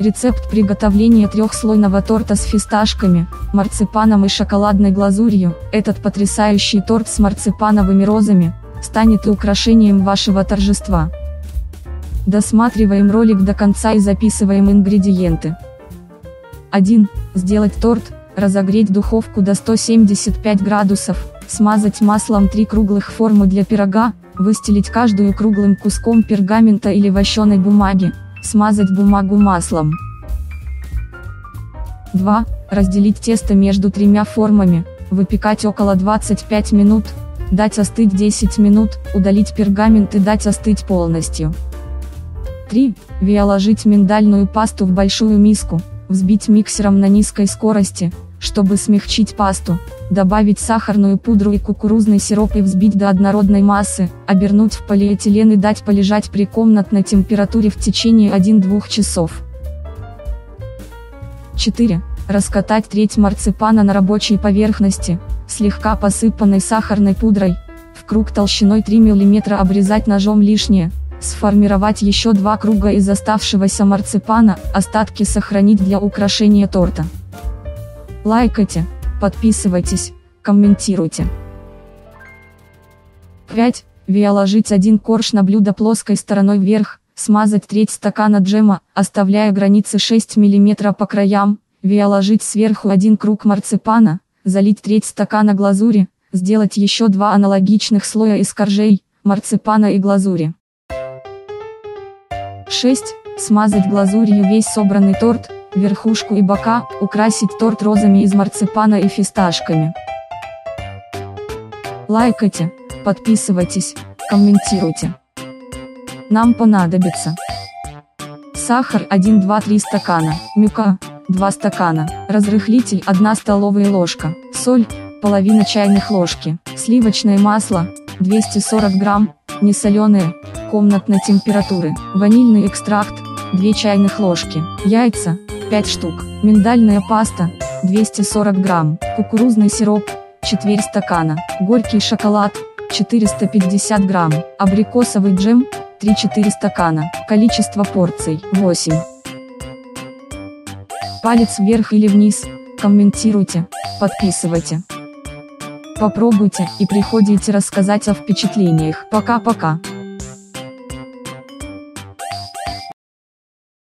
Рецепт приготовления трехслойного торта с фисташками, марципаном и шоколадной глазурью. Этот потрясающий торт с марципановыми розами станет украшением вашего торжества. Досматриваем ролик до конца и записываем ингредиенты. 1. Сделать торт, разогреть духовку до 175 градусов, смазать маслом три круглых формы для пирога, выстелить каждую круглым куском пергамента или вощеной бумаги, смазать бумагу маслом. 2. Разделить тесто между тремя формами, выпекать около 25 минут, дать остыть 10 минут, удалить пергамент и дать остыть полностью. 3. Виоложить миндальную пасту в большую миску, взбить миксером на низкой скорости, чтобы смягчить пасту, добавить сахарную пудру и кукурузный сироп и взбить до однородной массы, обернуть в полиэтилен и дать полежать при комнатной температуре в течение 1-2 часов. 4. Раскатать треть марципана на рабочей поверхности, слегка посыпанной сахарной пудрой, в круг толщиной 3 мм обрезать ножом лишнее, сформировать еще два круга из оставшегося марципана, остатки сохранить для украшения торта. Лайкайте, подписывайтесь, комментируйте. 5. Виоложить один корж на блюдо плоской стороной вверх, смазать треть стакана джема, оставляя границы 6 мм по краям, виоложить сверху один круг марципана, залить треть стакана глазури, сделать еще два аналогичных слоя из коржей, марципана и глазури. 6. Смазать глазурью весь собранный торт, верхушку и бока, украсить торт розами из марципана и фисташками. Лайкайте, подписывайтесь, комментируйте. Нам понадобится сахар 1-2-3 стакана, мюка 2 стакана, разрыхлитель 1 столовая ложка, соль, половина чайных ложки, сливочное масло 240 грамм, несоленое, комнатной температуры, ванильный экстракт 2 чайных ложки, яйца 5 штук, миндальная паста, 240 грамм, кукурузный сироп, четверть стакана, горький шоколад, 450 грамм, абрикосовый джем, 3-4 стакана, количество порций, 8. Палец вверх или вниз, комментируйте, подписывайте. Попробуйте и приходите рассказать о впечатлениях. Пока-пока.